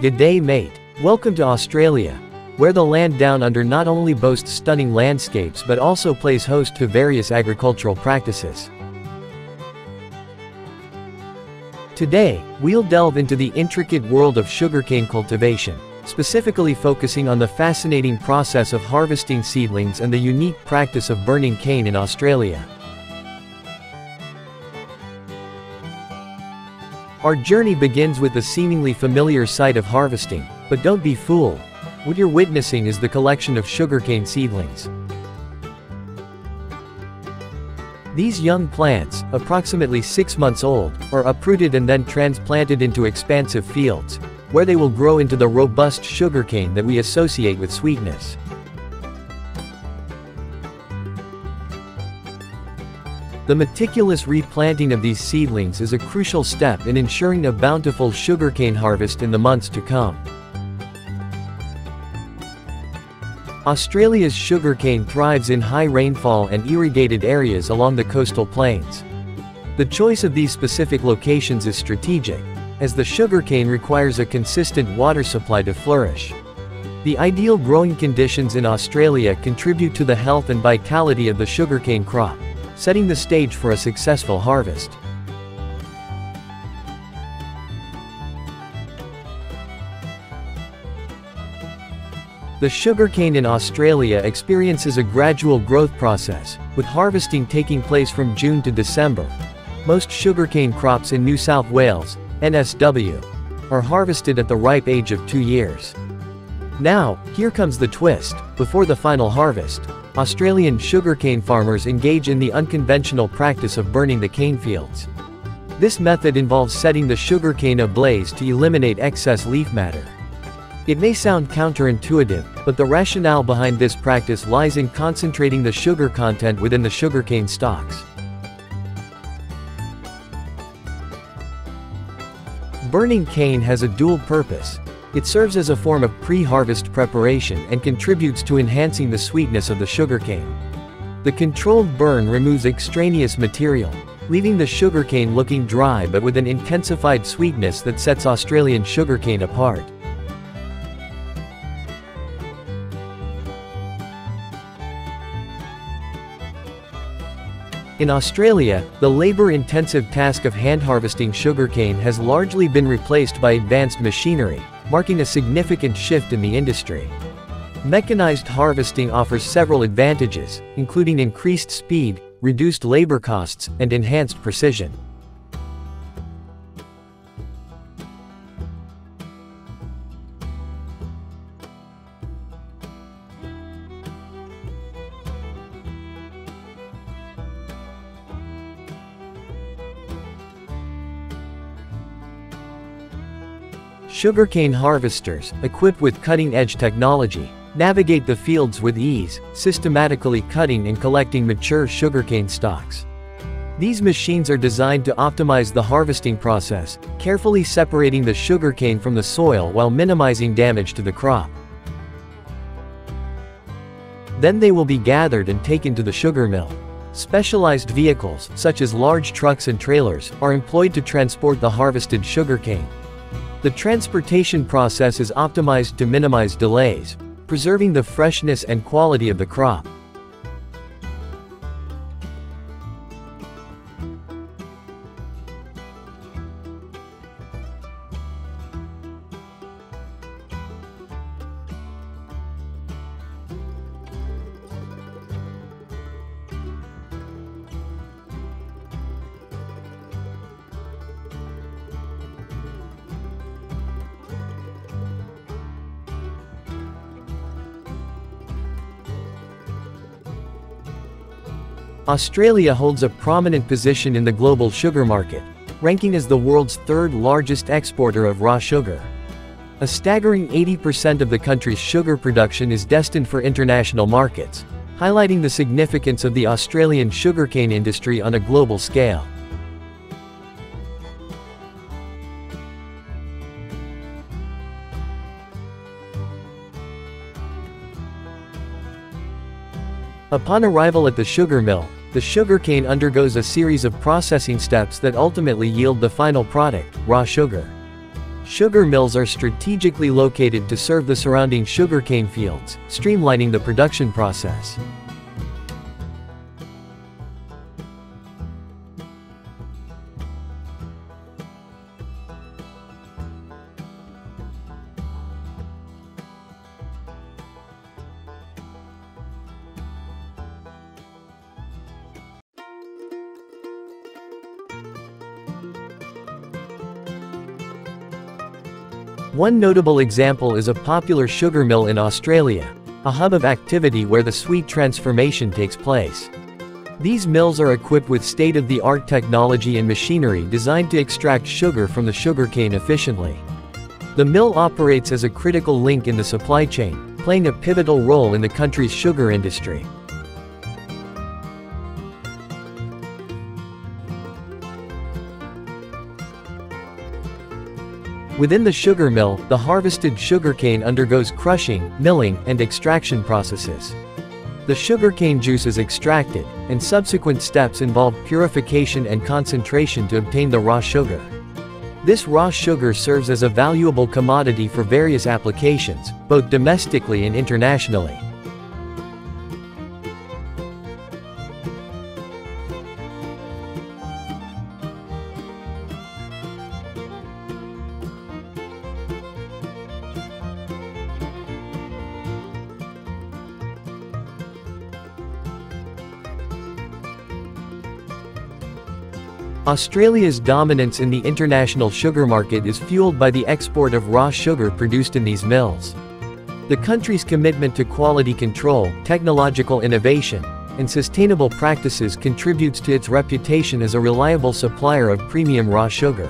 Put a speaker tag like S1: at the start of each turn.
S1: G'day mate. Welcome to Australia, where the land down under not only boasts stunning landscapes but also plays host to various agricultural practices. Today, we'll delve into the intricate world of sugarcane cultivation, specifically focusing on the fascinating process of harvesting seedlings and the unique practice of burning cane in Australia. Our journey begins with the seemingly familiar sight of harvesting, but don't be fooled. What you're witnessing is the collection of sugarcane seedlings. These young plants, approximately 6 months old, are uprooted and then transplanted into expansive fields, where they will grow into the robust sugarcane that we associate with sweetness. The meticulous replanting of these seedlings is a crucial step in ensuring a bountiful sugarcane harvest in the months to come. Australia's sugarcane thrives in high rainfall and irrigated areas along the coastal plains. The choice of these specific locations is strategic, as the sugarcane requires a consistent water supply to flourish. The ideal growing conditions in Australia contribute to the health and vitality of the sugarcane crop setting the stage for a successful harvest. The sugarcane in Australia experiences a gradual growth process, with harvesting taking place from June to December. Most sugarcane crops in New South Wales, NSW, are harvested at the ripe age of two years. Now, here comes the twist, before the final harvest, Australian sugarcane farmers engage in the unconventional practice of burning the cane fields. This method involves setting the sugarcane ablaze to eliminate excess leaf matter. It may sound counterintuitive, but the rationale behind this practice lies in concentrating the sugar content within the sugarcane stalks. Burning cane has a dual purpose, it serves as a form of pre-harvest preparation and contributes to enhancing the sweetness of the sugarcane. The controlled burn removes extraneous material, leaving the sugarcane looking dry but with an intensified sweetness that sets Australian sugarcane apart. In Australia, the labor-intensive task of hand harvesting sugarcane has largely been replaced by advanced machinery, marking a significant shift in the industry. Mechanized harvesting offers several advantages, including increased speed, reduced labor costs, and enhanced precision. Sugarcane harvesters, equipped with cutting-edge technology, navigate the fields with ease, systematically cutting and collecting mature sugarcane stalks. These machines are designed to optimize the harvesting process, carefully separating the sugarcane from the soil while minimizing damage to the crop. Then they will be gathered and taken to the sugar mill. Specialized vehicles, such as large trucks and trailers, are employed to transport the harvested sugarcane. The transportation process is optimized to minimize delays, preserving the freshness and quality of the crop. Australia holds a prominent position in the global sugar market, ranking as the world's third largest exporter of raw sugar. A staggering 80% of the country's sugar production is destined for international markets, highlighting the significance of the Australian sugarcane industry on a global scale. Upon arrival at the sugar mill, the sugarcane undergoes a series of processing steps that ultimately yield the final product, raw sugar. Sugar mills are strategically located to serve the surrounding sugarcane fields, streamlining the production process. One notable example is a popular sugar mill in Australia, a hub of activity where the sweet transformation takes place. These mills are equipped with state-of-the-art technology and machinery designed to extract sugar from the sugarcane efficiently. The mill operates as a critical link in the supply chain, playing a pivotal role in the country's sugar industry. Within the sugar mill, the harvested sugarcane undergoes crushing, milling, and extraction processes. The sugarcane juice is extracted, and subsequent steps involve purification and concentration to obtain the raw sugar. This raw sugar serves as a valuable commodity for various applications, both domestically and internationally. Australia's dominance in the international sugar market is fueled by the export of raw sugar produced in these mills. The country's commitment to quality control, technological innovation, and sustainable practices contributes to its reputation as a reliable supplier of premium raw sugar.